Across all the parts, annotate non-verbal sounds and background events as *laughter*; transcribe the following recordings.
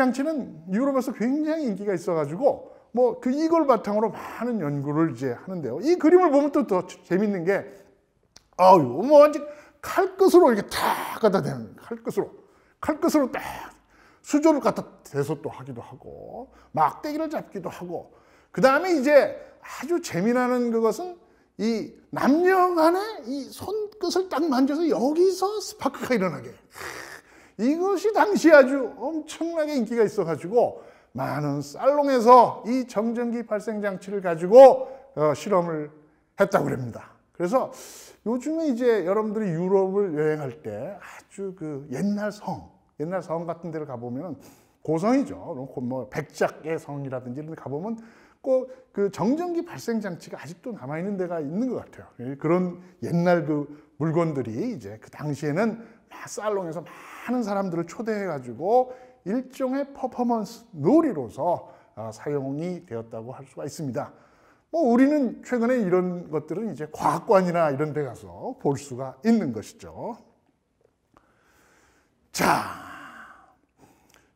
발생장치는 유럽에서 굉장히 인기가 있어가지고 뭐 그 이걸 바탕으로 많은 연구를 이제 하는데요. 이 그림을 보면 또 더 재밌는 게 아유 뭐 완전 칼끝으로 이렇게 탁 갖다 대는 칼끝으로. 칼끝으로 딱 수조를 갖다 대서 또 하기도 하고 막대기를 잡기도 하고. 그 다음에 이제 아주 재미나는 그것은 이 남녀 간의 이 손끝을 딱 만져서 여기서 스파크가 일어나게 이것이 당시 아주 엄청나게 인기가 있어가지고 많은 살롱에서 이 정전기 발생 장치를 가지고 어, 실험을 했다고 그럽니다. 그래서 요즘에 이제 여러분들이 유럽을 여행할 때 아주 그 옛날 성, 옛날 성 같은 데를 가보면 고성이죠. 뭐 백작의 성이라든지 이런 데 가보면 꼭 그 정전기 발생 장치가 아직도 남아 있는 데가 있는 것 같아요. 그런 옛날 그 물건들이 이제 그 당시에는 살롱에서 많은 사람들을 초대해 가지고 일종의 퍼포먼스 놀이로서 어, 사용이 되었다고 할 수가 있습니다. 뭐 우리는 최근에 이런 것들은 이제 과학관이나 이런 데 가서 볼 수가 있는 것이죠. 자,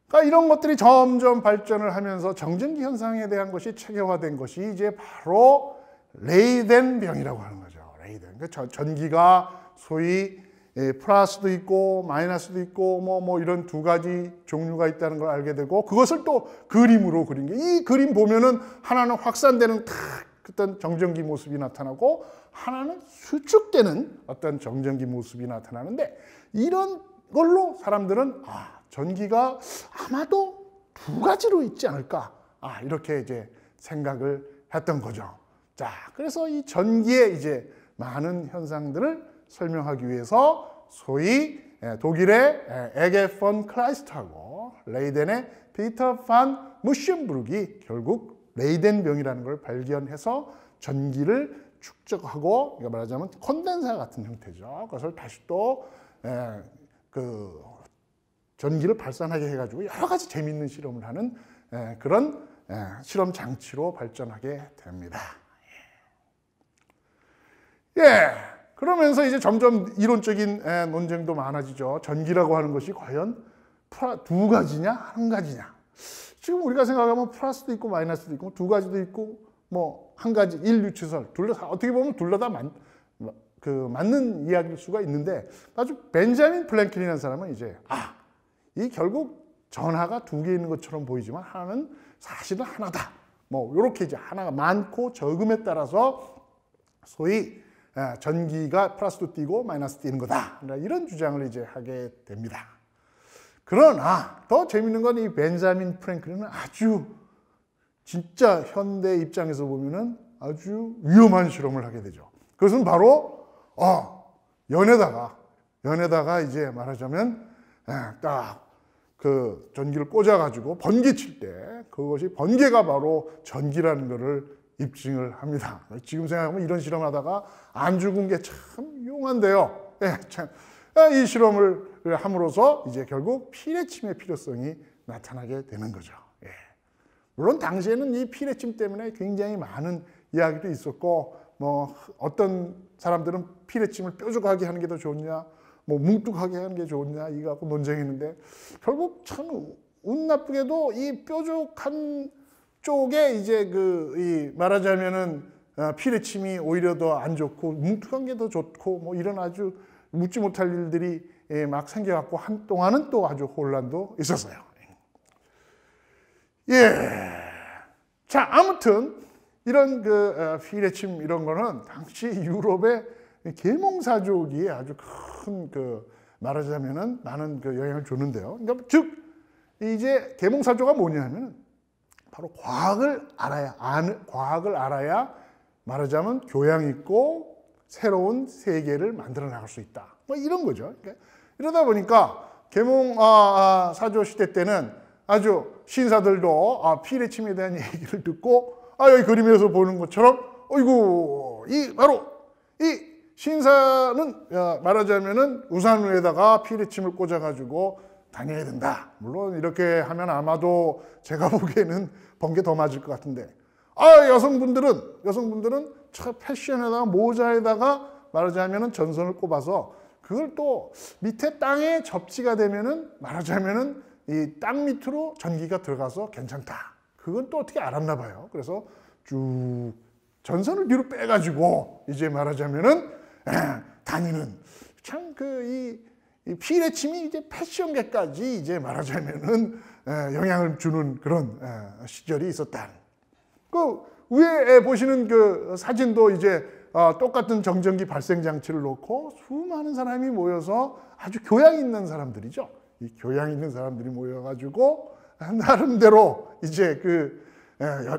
그러니까 이런 것들이 점점 발전을 하면서 정전기 현상에 대한 것이 체계화된 것이 이제 바로 레이덴 병이라고 하는 거죠. 레이덴. 그러니까 전기가 소위 예, 플러스도 있고 마이너스도 있고 뭐, 뭐 이런 두 가지 종류가 있다는 걸 알게 되고 그것을 또 그림으로 그린 게 이 그림 보면은 하나는 확산되는 탁 어떤 정전기 모습이 나타나고 하나는 수축되는 어떤 정전기 모습이 나타나는데 이런 걸로 사람들은 아 전기가 아마도 두 가지로 있지 않을까 아 이렇게 이제 생각을 했던 거죠. 자 그래서 이 전기의 이제 많은 현상들을 설명하기 위해서 소위 독일의 에발트 폰 클라이스트하고 레이덴의 피터 판 무셴브루크가 결국 레이덴병이라는 걸 발견해서 전기를 축적하고 그러니까 말하자면 콘덴서 같은 형태죠. 그것을 다시 또그 전기를 발산하게 해가지고 여러 가지 재미있는 실험을 하는 그런 실험 장치로 발전하게 됩니다. 예. 그러면서 이제 점점 이론적인 논쟁도 많아지죠. 전기라고 하는 것이 과연 두 가지냐, 한 가지냐. 지금 우리가 생각하면 플러스도 있고 마이너스도 있고 두 가지도 있고 뭐 한 가지 일유추설 둘다 어떻게 보면 둘다그 맞는 이야기일 수가 있는데 아주 벤자민 플랭클이라는 사람은 이제 아, 이 결국 전하가 두 개 있는 것처럼 보이지만 하나는 사실은 하나다. 뭐 이렇게 이제 하나가 많고 적음에 따라서 소위 예, 전기가 플러스도 뛰고 마이너스 뛰는 거다. 이런 주장을 이제 하게 됩니다. 그러나 더 재밌는 건 이 벤자민 프랭클린은 아주 진짜 현대 입장에서 보면은 아주 위험한 실험을 하게 되죠. 그것은 바로 어, 연에다가 연에다가 이제 말하자면 예, 딱그 전기를 꽂아가지고 번개 칠 때 그것이 번개가 바로 전기라는 것을 입증을 합니다. 지금 생각하면 이런 실험하다가 안 죽은 게 참 용한데요. 예, 참. 아, 이 실험을 함으로써 이제 결국 피뢰침의 필요성이 나타나게 되는 거죠. 예. 물론 당시에는 이 피뢰침 때문에 굉장히 많은 이야기도 있었고, 뭐 어떤 사람들은 피뢰침을 뾰족하게 하는 게 더 좋냐, 뭐 뭉툭하게 하는 게 좋냐 이거 갖고 논쟁했는데 결국 참 운 나쁘게도 이 뾰족한 쪽에 이제 그 말하자면은 어, 피뢰침이 오히려 더 안 좋고 뭉툭한 게 더 좋고 뭐 이런 아주 묻지 못할 일들이 예, 막 생겨갖고 한동안은 또 아주 혼란도 있었어요. 예. 자, 아무튼 이런 그 어, 피뢰침 이런 거는 당시 유럽의 계몽사족이 아주 큰 그 말하자면은 많은 그 영향을 줬는데요. 그러니까 즉 이제 계몽사조가 뭐냐면 바로 과학을 알아야 아는 과학을 알아야 말하자면 교양 있고 새로운 세계를 만들어 나갈 수 있다. 뭐 이런 거죠. 이러다 보니까 계몽 아, 아, 사조 시대 때는 아주 신사들도 아, 피레침에 대한 *laughs* 얘기를 듣고 아 여기 그림에서 보는 것처럼 어이구 이 바로 이 신사는 말하자면은 우산 위에다가 피레침을 꽂아가지고 다녀야 된다. 물론 이렇게 하면 아마도 제가 *laughs* 보기에는 번개 더 맞을 것 같은데. 아, 여성분들은, 여성분들은 차 패션에다가 모자에다가 말하자면은 전선을 꼽아서 그걸 또 밑에 땅에 접지가 되면은 말하자면은 이 땅 밑으로 전기가 들어가서 괜찮다. 그건 또 어떻게 알았나 봐요. 그래서 쭉 전선을 뒤로 빼가지고 이제 말하자면은 다니는 참 그 이 피레침이 이제 패션계까지 이제 말하자면은 영향을 주는 그런 시절이 있었다. 그 위에 보시는 그 사진도 이제 어, 똑같은 정전기 발생 장치를 놓고 수많은 사람이 모여서 아주 교양 있는 사람들이죠. 이 교양 있는 사람들이 모여가지고 나름대로 이제 그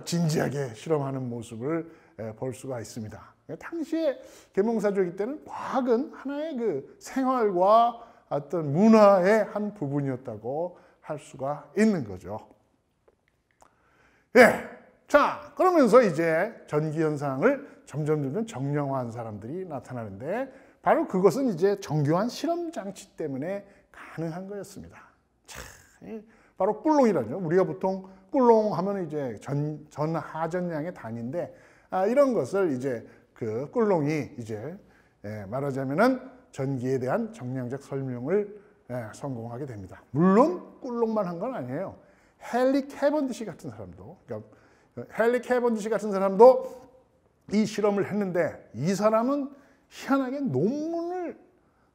진지하게 실험하는 모습을 볼 수가 있습니다. 당시에 계몽사조기 때는 과학은 하나의 그 생활과 어떤 문화의 한 부분이었다고 할 수가 있는 거죠. 예. 자, 그러면서 이제 전기 현상을 점점 점점 정량화한 사람들이 나타나는데 바로 그것은 이제 정교한 실험 장치 때문에 가능한 거였습니다. 자, 바로 꿀롱이라죠. 우리가 보통 꿀롱 하면 이제 전, 전 하전량의 단위인데 아, 이런 것을 이제 그 꿀롱이 이제 예, 말하자면은 전기에 대한 정량적 설명을 예, 성공하게 됩니다. 물론 꿀롱만 한 건 아니에요. 헨리 캐번디시 같은 사람도 그러니까 헨리 캐번디시 같은 사람도 이 실험을 했는데 이 사람은 희한하게 논문을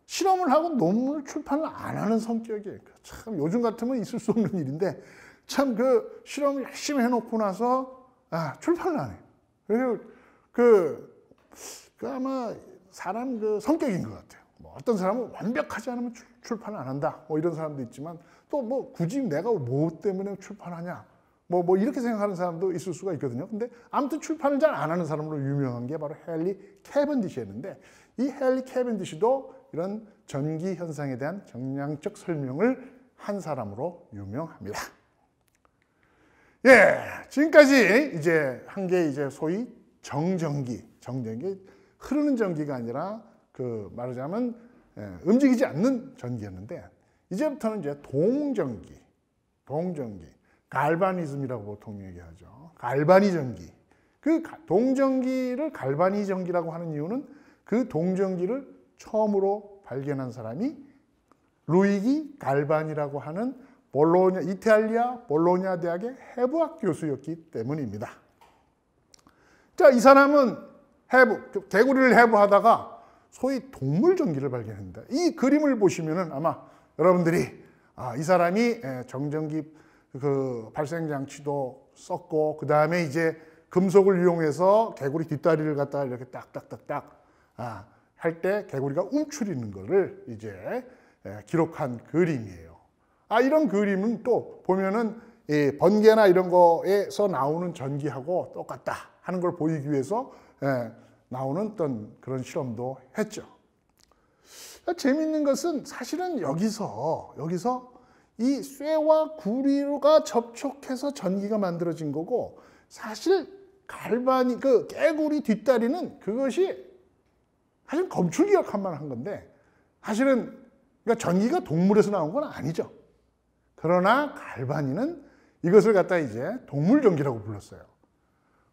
실험을 하고 논문을 출판을 안 하는 성격이에요. 참 요즘 같으면 있을 수 없는 일인데 참 그 실험을 열심히 해놓고 나서 아, 출판을 안 해요. 그래서 그, 그 아마 사람 그 성격인 것 같아요. 뭐 어떤 사람은 완벽하지 않으면 출판을 안 한다. 뭐 이런 사람도 있지만 또 뭐 굳이 내가 뭐 때문에 출판하냐. 뭐, 뭐 이렇게 생각하는 사람도 있을 수가 있거든요. 근데 아무튼 출판을 잘 안 하는 사람으로 유명한 게 바로 헨리 캐번디시였는데 이 헨리 캐번디시도 이런 전기 현상에 대한 정량적 설명을 한 사람으로 유명합니다. 예, 지금까지 이제 한 게 이제 소위 정전기, 정전기 흐르는 전기가 아니라 그 말하자면 예, 움직이지 않는 전기였는데 이제부터는 이제 동전기, 동전기. 갈바니즘이라고 보통 얘기하죠. 갈바니 전기. 그 동전기를 갈바니 전기라고 하는 이유는 그 동전기를 처음으로 발견한 사람이 루이기 갈반이라고 하는 볼로냐 이탈리아 볼로냐 대학의 해부학 교수였기 때문입니다. 자, 이 사람은 해부 개구리를 해부하다가 소위 동물 전기를 발견했습니다. 이 그림을 보시면은 아마 여러분들이 아, 이 사람이 정전기 그 발생 장치도 썼고 그 다음에 이제 금속을 이용해서 개구리 뒷다리를 갖다가 이렇게 딱딱딱딱 아, 할 때 개구리가 움츠리는 거를 이제 예, 기록한 그림이에요. 아 이런 그림은 또 보면은 이 번개나 이런 거에서 나오는 전기하고 똑같다 하는 걸 보이기 위해서 예, 나오는 어떤 그런 실험도 했죠. 재미있는 것은 사실은 여기서 여기서 이 쇠와 구리가 접촉해서 전기가 만들어진 거고 사실 갈바니 그 깨구리 뒷다리는 그것이 사실 검출기역한만 한 건데 사실은 그러니까 전기가 동물에서 나온 건 아니죠. 그러나 갈바니는 이것을 갖다 이제 동물 전기라고 불렀어요.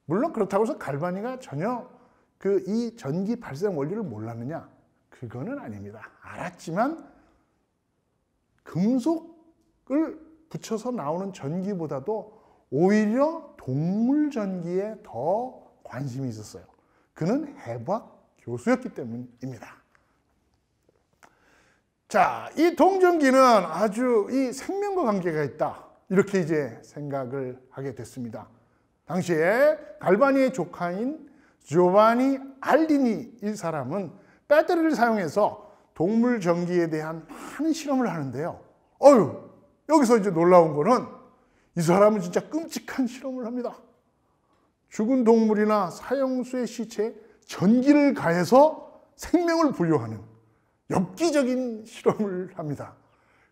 물론 그렇다고 해서 갈바니가 전혀 그 이 전기 발생 원리를 몰랐느냐? 그거는 아닙니다. 알았지만 금속 을 붙여서 나오는 전기보다도 오히려 동물 전기에 더 관심이 있었어요. 그는 해부학 교수였기 때문입니다. 자, 이 동전기는 아주 이 생명과 관계가 있다. 이렇게 이제 생각을 하게 됐습니다. 당시에 갈바니의 조카인 조바니 알디니 이 사람은 배터리를 사용해서 동물 전기에 대한 많은 실험을 하는데요. 어유 여기서 이제 놀라운 거는 이 사람은 진짜 끔찍한 실험을 합니다. 죽은 동물이나 사형수의 시체에 전기를 가해서 생명을 부여하는 엽기적인 실험을 합니다.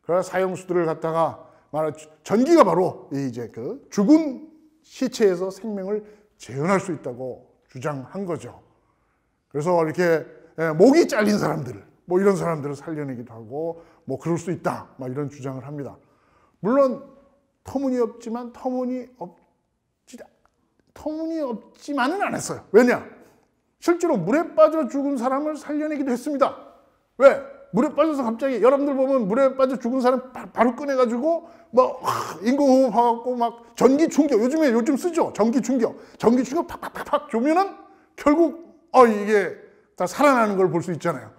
그래서 사형수들을 갖다가 말하 전기가 바로 이제 그 죽은 시체에서 생명을 재현할 수 있다고 주장한 거죠. 그래서 이렇게 예, 목이 잘린 사람들, 뭐 이런 사람들을 살려내기도 하고 뭐 그럴 수 있다, 막 이런 주장을 합니다. 물론 터무니없지만 터무니없지 터무니없지만은 않았어요. 왜냐? 실제로 물에 빠져 죽은 사람을 살려내기도 했습니다. 왜? 물에 빠져서 갑자기 여러분들 보면 물에 빠져 죽은 사람 바, 로 꺼내가지고 막 인공호흡하고 막 전기 충격 요즘에 요즘 쓰죠 전기 충격 전기 충격 팍팍팍팍 주면은 결국 어 이게 다 살아나는 걸 볼 수 있잖아요.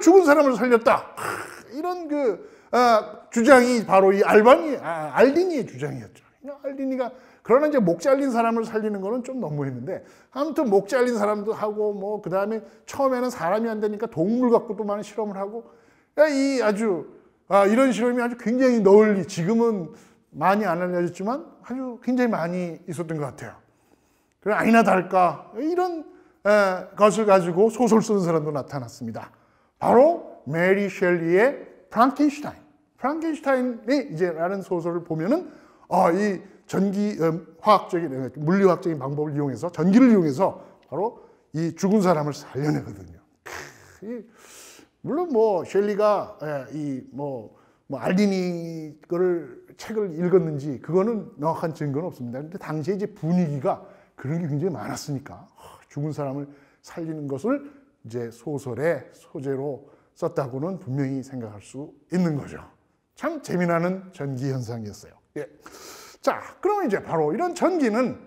죽은 사람을 살렸다 이런 그 어, 주장이 바로 이 알바니 아, 알디니의 주장이었죠. 알디니가 그러나 이제 목 잘린 사람을 살리는 거는 좀 너무했는데 아무튼 목 잘린 사람도 하고 뭐 그 다음에 처음에는 사람이 안 되니까 동물 갖고도 많은 실험을 하고 이 아주 아, 이런 실험이 아주 굉장히 널리 지금은 많이 안 알려졌지만 아주 굉장히 많이 있었던 것 같아요. 그래 아니나 다를까 이런 에, 것을 가지고 소설 쓰는 사람도 나타났습니다. 바로 메리 셸리의 프랑켄슈타인. 프랑켄슈타인이 이제라는 소설을 보면은 아, 이 전기 어, 화학적인 물리화학적인 방법을 이용해서 전기를 이용해서 바로 이 죽은 사람을 살려내거든요. 물론 뭐 셸리가 예, 이뭐 뭐 알디니 거를 책을 읽었는지 그거는 명확한 증거는 없습니다. 근데 당시에 이제 분위기가 그런 게 굉장히 많았으니까 죽은 사람을 살리는 것을 이제 소설의 소재로 썼다고는 분명히 생각할 수 있는 거죠. 참 재미나는 전기 현상이었어요. 예. 자, 그러면 이제 바로 이런 전기는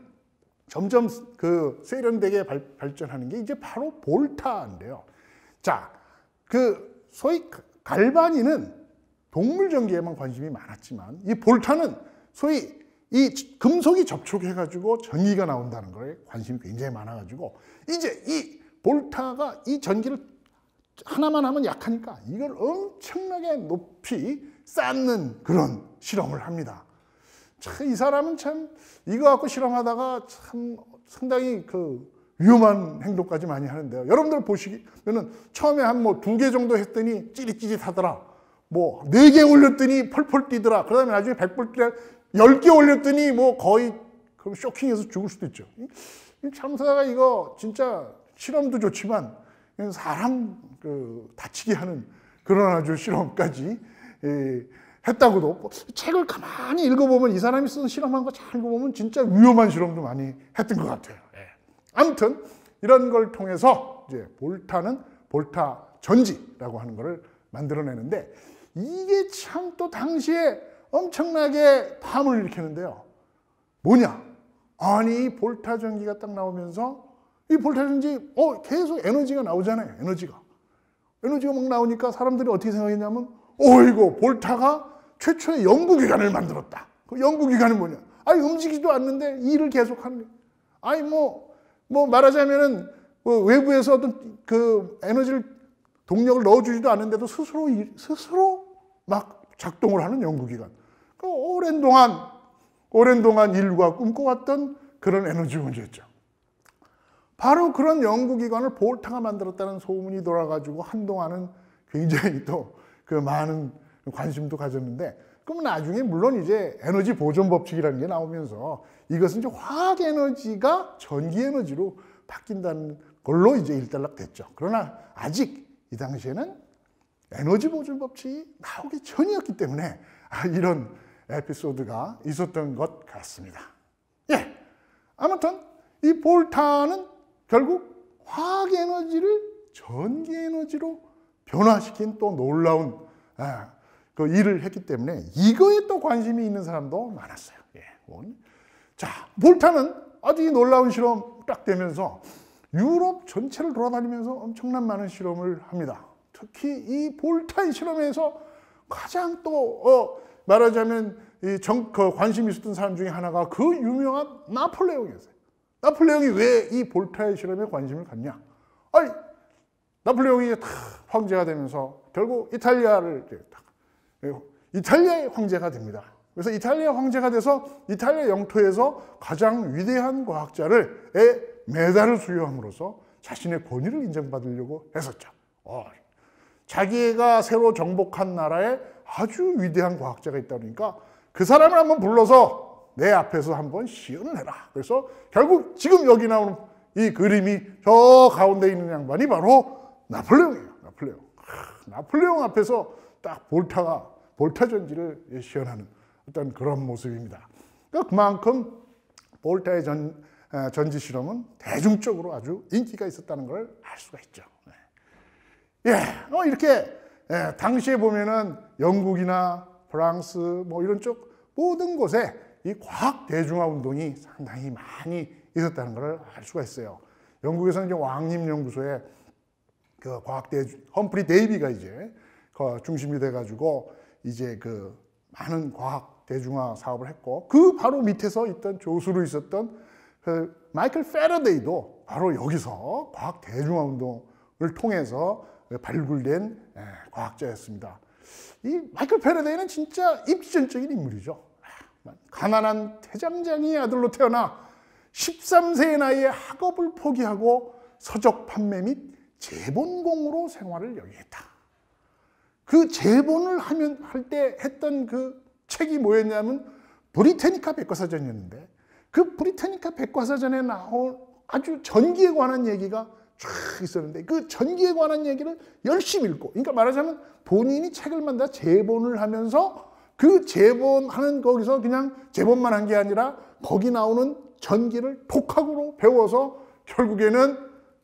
점점 그 세련되게 발, 발전하는 게 이제 바로 볼타인데요. 자, 그 소위 갈바니는 동물 전기에만 관심이 많았지만 이 볼타는 소위 이 금속이 접촉해가지고 전기가 나온다는 거에 관심이 굉장히 많아가지고 이제 이 볼타가 이 전기를 하나만 하면 약하니까 이걸 엄청나게 높이 쌓는 그런 실험을 합니다. 참, 이 사람은 참 이거 갖고 실험하다가 참 상당히 그 위험한 행동까지 많이 하는데요. 여러분들 보시면은 처음에 한 뭐 두 개 정도 했더니 찌릿찌릿 하더라. 뭐 네 개 올렸더니 펄펄 뛰더라. 그 다음에 나중에 백불 뛰 열개 올렸더니 뭐 거의 그럼 쇼킹해서 죽을 수도 있죠. 참사가 이거 진짜 실험도 좋지만 사람 그 다치게 하는 그런 아주 실험까지 예, 했다고도 책을 가만히 읽어보면 이 사람이 쓴 실험한 거 잘 읽어보면 진짜 위험한 실험도 많이 했던 것 같아요. 예. 아무튼 이런 걸 통해서 이제 볼타는 볼타 전지라고 하는 것을 만들어내는데 이게 참 또 당시에 엄청나게 파문을 일으켰는데요. 뭐냐? 아니 볼타 전기가 딱 나오면서 이 볼타 전지 어 계속 에너지가 나오잖아요. 에너지가 에너지가 막 나오니까 사람들이 어떻게 생각했냐면 어이고 볼타가 최초의 연구기관을 만들었다. 그 연구기관이 뭐냐? 아니, 움직이지도 않는데 일을 계속 하는 거예요. 아니, 뭐, 뭐 말하자면은 뭐 외부에서 어떤 그 에너지를 동력을 넣어주지도 않는데도 스스로, 스스로 막 작동을 하는 연구기관. 그 오랜 동안, 오랜 동안 인류가 꿈꿔왔던 그런 에너지 문제였죠. 바로 그런 연구기관을 볼타가 만들었다는 소문이 돌아가지고 한동안은 굉장히 또 그 많은 관심도 가졌는데 그럼 나중에 물론 이제 에너지 보존 법칙이라는 게 나오면서 이것은 이제 화학 에너지가 전기 에너지로 바뀐다는 걸로 이제 일단락 됐죠. 그러나 아직 이 당시에는 에너지 보존 법칙이 나오기 전이었기 때문에 아, *laughs* 이런 에피소드가 있었던 것 같습니다. 예. 아무튼 이 볼타는 결국 화학 에너지를 전기 에너지로 변화시킨 또 놀라운 아, 그 일을 했기 때문에 이거에 또 관심이 있는 사람도 많았어요. 예. 자, 볼타는 아주 놀라운 실험 딱 되면서 유럽 전체를 돌아다니면서 엄청난 많은 실험을 합니다. 특히 이 볼타의 실험에서 가장 또 어, 말하자면 이 정, 그 관심이 있었던 사람 중에 하나가 그 유명한 나폴레옹이었어요. 나폴레옹이 왜 이 볼타의 실험에 관심을 갖냐? 아니, 나폴레옹이 다 황제가 되면서 결국 이탈리아를 딱 이탈리아의 황제가 됩니다. 그래서 이탈리아 황제가 돼서 이탈리아 영토에서 가장 위대한 과학자를 메달을 수여함으로써 자신의 권위를 인정받으려고 했었죠. 어, 자기가 새로 정복한 나라에 아주 위대한 과학자가 있다 보니까 그 사람을 한번 불러서 내 앞에서 한번 시연을 해라. 그래서 결국 지금 여기 나오는 이 그림이 저 가운데 있는 양반이 바로 나폴레옹이에요. 나폴레옹. 나폴레옹 앞에서 딱 볼타가 볼타 전지를 시연하는 어떤 그런 모습입니다. 그러니까 그만큼 볼타의 전, 전지 실험은 대중적으로 아주 인기가 있었다는 걸 알 수가 있죠. 네. 예, 어, 이렇게 예, 당시에 보면은 영국이나 프랑스 뭐 이런 쪽 모든 곳에 이 과학 대중화 운동이 상당히 많이 있었다는 것을 알 수가 있어요. 영국에서는 이제 왕립 연구소에 그 과학 대중 험프리 데이비가 이제 그 중심이 돼 가지고 이제 그 많은 과학 대중화 사업을 했고 그 바로 밑에서 있던 조수로 있었던 그 마이클 패러데이도 바로 여기서 과학 대중화 운동을 통해서 발굴된 예, 과학자였습니다. 이 마이클 패러데이는 진짜 입지전적인 인물이죠. 가난한 대장장이 아들로 태어나 13세의 나이에 학업을 포기하고 서적 판매 및 재본공으로 생활을 영위했다. 그 재본을 하면 할 때 했던 그 책이 뭐였냐면 브리테니카 백과사전이었는데 그 브리테니카 백과사전에 나온 아주 전기에 관한 얘기가 쫙 있었는데 그 전기에 관한 얘기를 열심히 읽고 그러니까 말하자면 본인이 책을 만다 재본을 하면서 그 재본하는 거기서 그냥 재본만 한 게 아니라 거기 나오는 전기를 독학으로 배워서 결국에는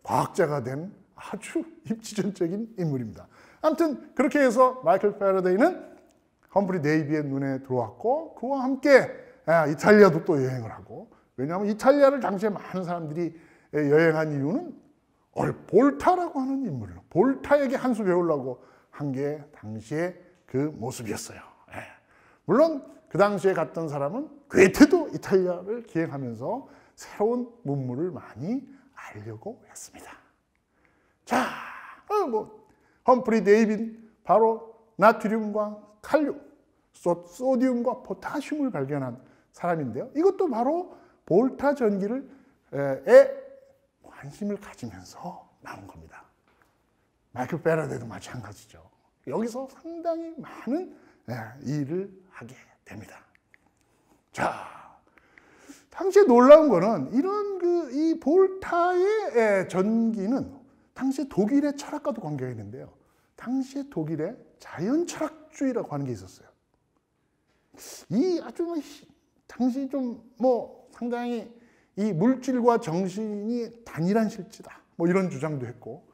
과학자가 된 아주 *laughs* 입지전적인 인물입니다. 아무튼 그렇게 해서 마이클 페러데이는 험브리 네이비의 눈에 들어왔고 그와 함께 아, 이탈리아도 또 여행을 하고 왜냐하면 이탈리아를 당시에 많은 사람들이 여행한 이유는 볼타라고 하는 인물을 볼타에게 한 수 배우려고 한 게 당시의 그 모습이었어요. 예. 물론 그 당시에 갔던 사람은 괴테도 이탈리아를 기행하면서 새로운 문물을 많이 알려고 했습니다. 자, 어, 뭐 험프리 데이비는 바로 나트륨과 칼륨, sodium과 포타슘을 발견한 사람인데요. 이것도 바로 볼타 전기를 에 관심을 가지면서 나온 겁니다. 마이클 페라데도 마찬가지죠. 여기서 상당히 많은 일을 하게 됩니다. 자, 당시에 놀라운 거는 이런 그 이 볼타의 전기는 당시 독일의 철학과도 관계가 있는데요. 당시에 독일의 자연 철학주의라고 하는 게 있었어요. 이 아주 뭐 당시 좀 뭐 상당히 이 물질과 정신이 단일한 실체다. 뭐 이런 주장도 했고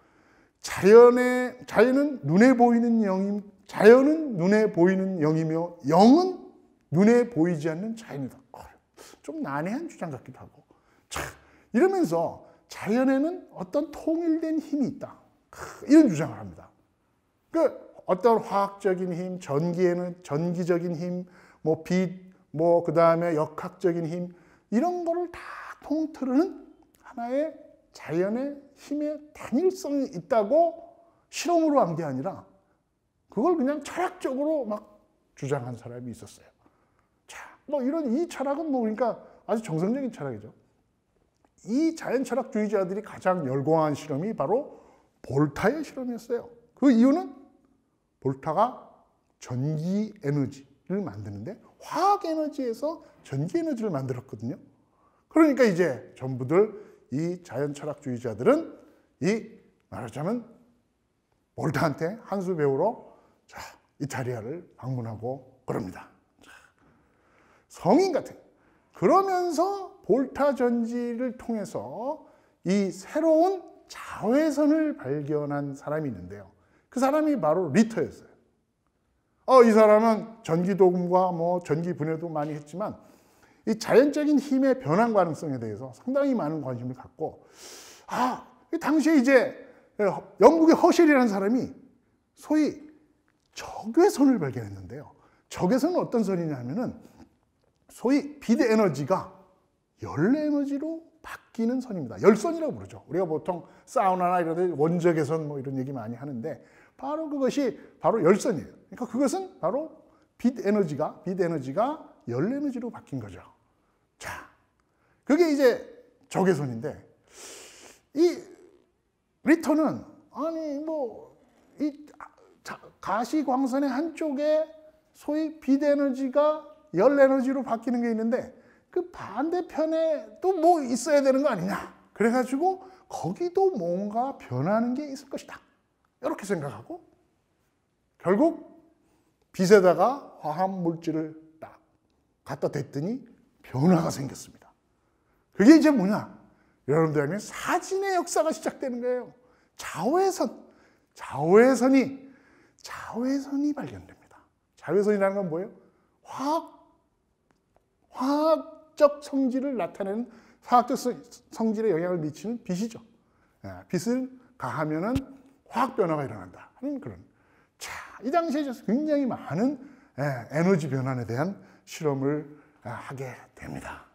자연의 자연은 눈에 보이는 영임 자연은 눈에 보이는 영이며 영은 눈에 보이지 않는 자연이다. 좀 난해한 주장 같기도 하고. 참 이러면서 자연에는 어떤 통일된 힘이 있다. 이런 주장을 합니다. 그 어떤 화학적인 힘, 전기에는 전기적인 힘, 뭐 빛, 뭐 그다음에 역학적인 힘 이런 거를 다 통틀는 하나의 자연의 힘의 단일성이 있다고 실험으로 한 게 아니라 그걸 그냥 철학적으로 막 주장한 사람이 있었어요. 자, 뭐 이런 이 철학은 뭐 그러니까 아주 정성적인 철학이죠. 이 자연 철학주의자들이 가장 열광한 실험이 바로 볼타의 실험이었어요. 그 이유는 볼타가 전기 에너지를 만드는데 화학 에너지에서 전기 에너지를 만들었거든요. 그러니까 이제 전부들 이 자연 철학주의자들은 이 말하자면 볼타한테 한 수 배우러 자, 이탈리아를 방문하고 그럽니다. 성인 같은. 그러면서 볼타 전지를 통해서 이 새로운 자외선을 발견한 사람이 있는데요. 그 사람이 바로 리터였어요. 어, 이 사람은 전기 도금과 뭐 전기 분해도 많이 했지만 이 자연적인 힘의 변환 가능성에 대해서 상당히 많은 관심을 갖고 아, 당시에 이제 영국의 허실이라는 사람이 소위 적외선을 발견했는데요. 적외선은 어떤 선이냐면은 소위 빛 에너지가 열 에너지로 바뀌는 선입니다. 열선이라고 부르죠. 우리가 보통 사우나나 이런 데 원적외선 뭐 이런 얘기 많이 하는데 바로 그것이 바로 열선이에요. 그러니까 그것은 바로 빛 에너지가 빛 에너지가 열 에너지로 바뀐 거죠. 자, 그게 이제 적외선인데 이 리터는 아니 뭐이 가시광선의 한쪽에 소위 빛 에너지가 열 에너지로 바뀌는 게 있는데 그 반대편에 또 뭐 있어야 되는 거 아니냐. 그래가지고 거기도 뭔가 변하는 게 있을 것이다. 이렇게 생각하고 결국 빛에다가 화학 물질을 딱 갖다 댔더니 변화가 생겼습니다. 그게 이제 뭐냐? 여러분들 알면 사진의 역사가 시작되는 거예요. 자외선. 자외선이 자외선이 발견됩니다. 자외선이라는 건 뭐예요? 화학 화학적 성질을 나타내는 화학적 성- 성질에 영향을 미치는 빛이죠. 예, 빛을 가하면은 화학 변화가 일어난다 하는 그런. 자, 이 당시에 굉장히 많은 예, 에너지 변환에 대한 실험을 아, 하게 됩니다.